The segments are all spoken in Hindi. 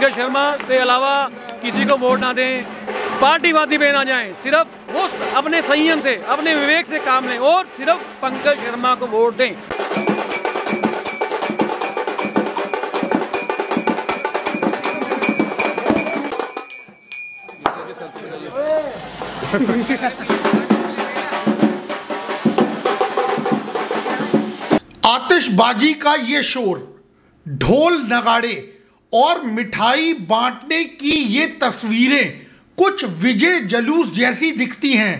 पंकज शर्मा के अलावा किसी को वोट ना दें। पार्टीवादी पे ना जाएँ, सिर्फ़ वो अपने संयम से, अपने विवेक से काम लें और सिर्फ़ पंकज शर्मा को वोट दें। आतिशबाजी का ये शोर, ढोल नगाड़े और मिठाई बांटने की ये तस्वीरें कुछ विजय जलूस जैसी दिखती हैं।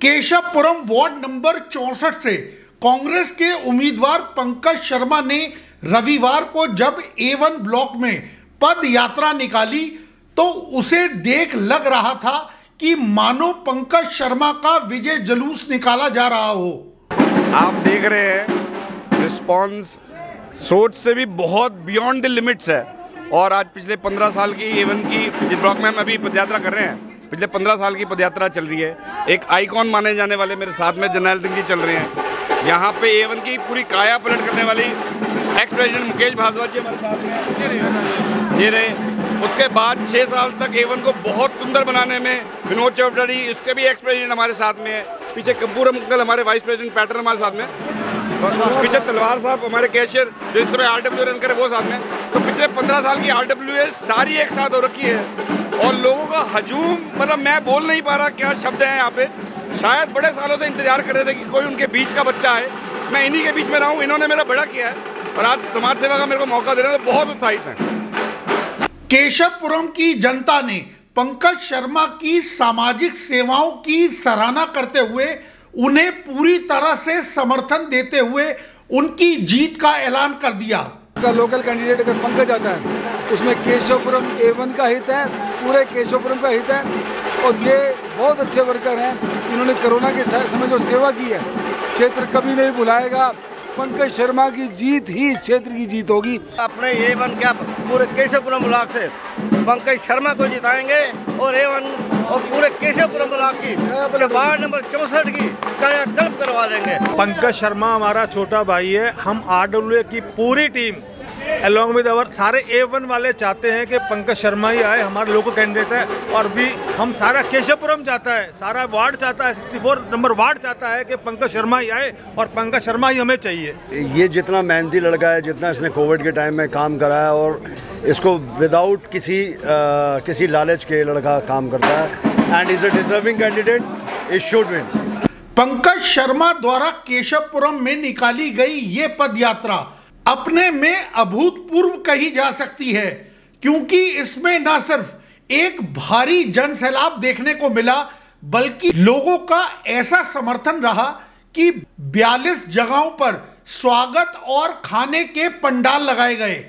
केशवपुरम वार्ड नंबर चौसठ से कांग्रेस के उम्मीदवार पंकज शर्मा ने रविवार को जब एवन ब्लॉक में पद यात्रा निकाली तो उसे देख लग रहा था कि मानो पंकज शर्मा का विजय जलूस निकाला जा रहा हो। आप देख रहे हैं रिस्पॉन्स सोच से भी बहुत बियॉन्ड द लिमिट्स है। और आज पिछले पंद्रह साल की एवन की जिस ब्लॉक में हम अभी पदयात्रा कर रहे हैं पिछले पंद्रह साल की पदयात्रा चल रही है। एक आइकॉन माने जाने वाले मेरे साथ में जर्नैल सिंह जी चल रहे हैं। यहाँ पे एवन की पूरी काया पलट करने वाली एक्स प्रेसिडेंट मुकेश भारद्वाज जी हमारे साथ में ये रहे उसके बाद छः साल तक एवन को बहुत सुंदर बनाने में विनोद चौधरी इसके भी एक्स प्रेसिडेंट हमारे साथ में है। पीछे कपूर अंकल हमारे वाइस प्रेसिडेंट पैटर्न हमारे साथ में पीछे तलवार साहब, हमारे कैशियर जो इस समय आर डब्ल्यू रन करे, वो साथ में। तो पिछले पंद्रह साल की आर डब्ल्यू सारी एक साथ हो रखी है। और लोगों का हजूम मतलब मैं बोल नहीं पा रहा क्या शब्द हैं यहाँ पे। शायद बड़े सालों से इंतज़ार कर रहे थे कि कोई उनके बीच का बच्चा है मैं इन्हीं के बीच में रहा हूँ, इन्होंने मेरा बड़ा किया है। और आज समाज सेवा का मेरे को मौका दे रहे हैं तो बहुत उत्साहित है। केशवपुरम की जनता ने पंकज शर्मा की सामाजिक सेवाओं की सराहना करते हुए उन्हें पूरी तरह से समर्थन देते हुए उनकी जीत का ऐलान कर दिया। का लोकल कैंडिडेट अगर पंकज आता है उसमें केशवपुरम एवन का हित है पूरे केशवपुरम का हित है और ये बहुत अच्छे वर्कर हैं इन्होंने कोरोना के समय जो सेवा की है क्षेत्र कभी नहीं भुलाएगा। पंकज शर्मा की जीत ही क्षेत्र की जीत होगी। अपने ए वन क्या पूरे केशवपुरम ब्लॉक से पंकज शर्मा को जिताएँगे और ए वन और पूरे केशवपुरम ब्लॉक की वार्ड नंबर चौसठ की कायाकल्प करवा देंगे। पंकज शर्मा हमारा छोटा भाई है, हम आरडब्ल्यूए की पूरी टीम अलॉन्ग विद अवर सारे ए वन वाले चाहते हैं कि पंकज शर्मा ही आए हमारे लोकल कैंडिडेट है और भी हम सारा केशवपुरम चाहता है सारा वार्ड चाहता है 64 नंबर वार्ड चाहता है कि पंकज शर्मा ही आए और पंकज शर्मा ही हमें चाहिए। ये जितना मेहनती लड़का है जितना इसने कोविड के टाइम में काम करा है और इसको विदाउट किसी आ, किसी लालच के लड़का काम करता है and is a deserving candidate is should win Pankaj Sharma द्वारा केशवपुरम में निकाली गई ये पद यात्रा अपने में अभूतपूर्व कही जा सकती है, क्योंकि इसमें न सिर्फ़ एक भारी जन सैलाब देखने को मिला, बल्कि लोगों का ऐसा समर्थन रहा कि 42 जगहों पर स्वागत और खाने के पंडाल लगाए गए।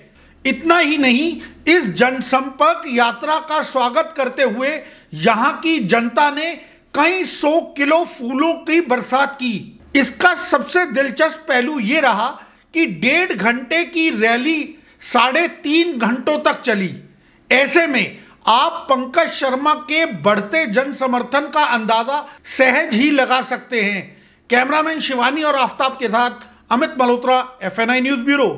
इतना ही नहीं, इस जनसंपर्क यात्रा का स्वागत करते हुए यहाँ की जनता ने कई सौ किलो फूलों की बरसात की। इसका सबसे दिलचस्प पहलू ये रहा कि डेढ़ घंटे की रैली साढ़े तीन घंटों तक चली। ऐसे में आप पंकज शर्मा के बढ़ते जन समर्थन का अंदाज़ा सहज ही लगा सकते हैं। कैमरामैन शिवानी और आफ्ताब के साथ Amit Malhotra FNI news bureau.